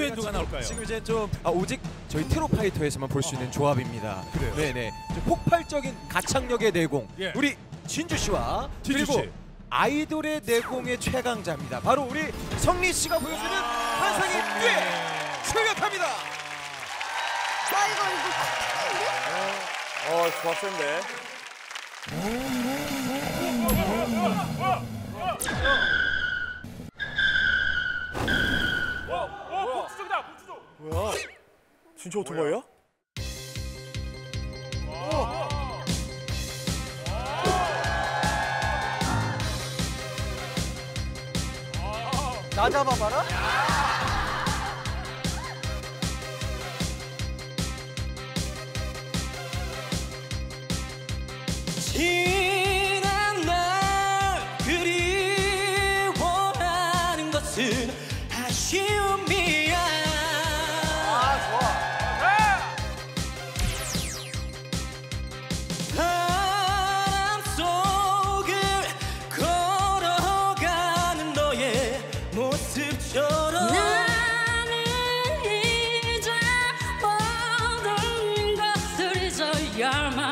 듀엣 누가 나올까요? 지금 이제 좀 아, 오직 저희 트로 파이터에서만 볼 수 있는 조합입니다. 그래요? 네네. 좀 폭발적인 가창력의 내공. 예. 우리 진주 씨와 진주 그리고 씨. 아이돌의 내공의 최강자입니다. 바로 우리 성리 씨가 보여주는 환상의 듀엣 출격합니다. 와 이거 이거 어, 조합 센데. 뭐야? 진짜 오토바이야? 나 잡아봐라? 지난 날 그리워하는 것은 아쉬운 you're my